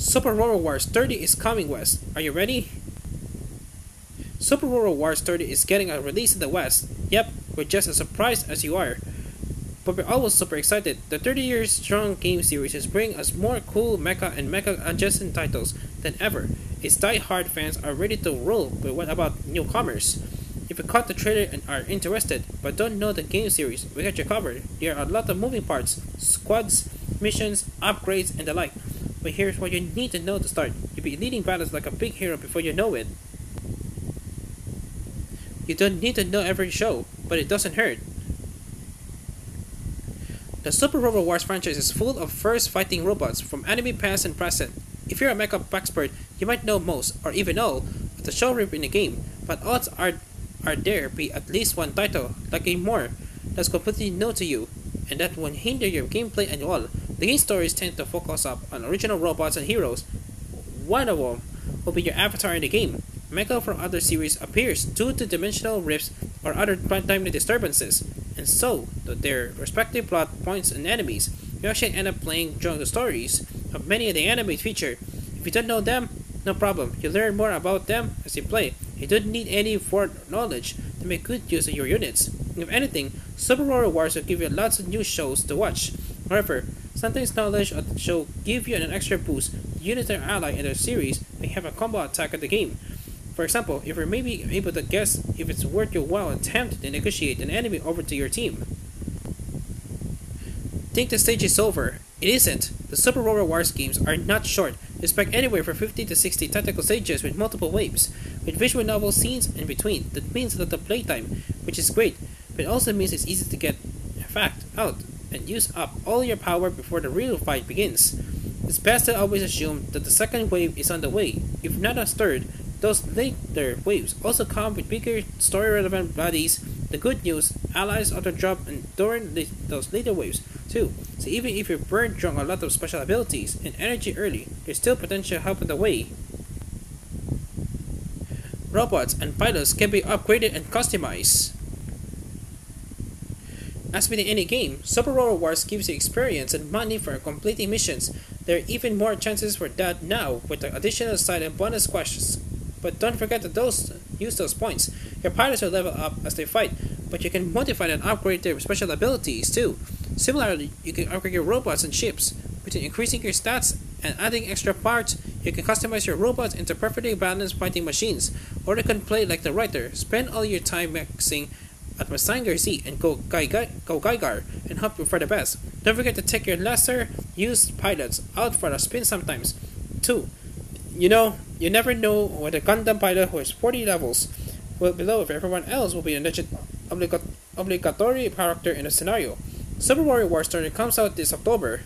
Super Robot Wars 30 is coming west. Are you ready? Super Robot Wars 30 is getting a release in the west. Yep, we're just as surprised as you are. But we're always super excited. The 30 years strong game series is bringing us more cool mecha and mecha adjacent titles than ever. Its die-hard fans are ready to roll, but what about newcomers? If you caught the trailer and are interested, but don't know the game series, we got you covered. There are a lot of moving parts, squads, missions, upgrades, and the like. But here's what you need to know to start. You'll be leading battles like a big hero before you know it. You don't need to know every show, but it doesn't hurt. The Super Robot Wars franchise is full of first fighting robots from anime past and present. If you're a mecha expert, you might know most, or even all, of the show in the game, but odds are are there be at least one title, like a more, that's completely new to you, and that won't hinder your gameplay at all. The game stories tend to focus up on original robots and heroes. One of them will be your avatar in the game. Mecha from other series appears due to dimensional rifts or other timely disturbances, and so to their respective plot points and enemies. You actually end up playing during the stories of many of the anime feature. If you don't know them, no problem. You learn more about them as you play. You don't need any foreknowledge to make good use of your units. If anything, Super Robot Wars will give you lots of new shows to watch. However, sometimes knowledge of the show give you an extra boost. Units are allied in the series may have a combo attack at the game. For example, if you're maybe able to guess if it's worth your while attempt to negotiate an enemy over to your team. Think the stage is over. It isn't. The Super Robot Wars games are not short. Expect anywhere from 50 to 60 tactical stages with multiple waves, with visual novel scenes in between. That means that the playtime, which is great, but also means it's easy to get fact out and use up all your power before the real fight begins. It's best to always assume that the second wave is on the way. If not a third, those later waves also come with bigger story relevant bodies. The good news, allies auto drop and during those later waves too. So even if you burn drunk a lot of special abilities and energy early, there's still potential help in the way. Robots and pilots can be upgraded and customized. As with any game, Super Robot Wars gives you experience and money for completing missions. There are even more chances for that now with the additional side and bonus quests. But don't forget to those, use those points. Your pilots will level up as they fight, but you can modify and upgrade their special abilities too. Similarly, you can upgrade your robots and ships. Between increasing your stats and adding extra parts, you can customize your robots into perfectly balanced fighting machines. Or you can play like the writer, spend all your time maxing at Mazinger Z and GaoGaiGar, and hope for the best. Don't forget to take your lesser used pilots out for a spin sometimes. 2. You know, you never know what a Gundam pilot who is 40 levels will below if everyone else will be a legit obligat- obligatory character in a scenario. Super Wars Story comes out this October.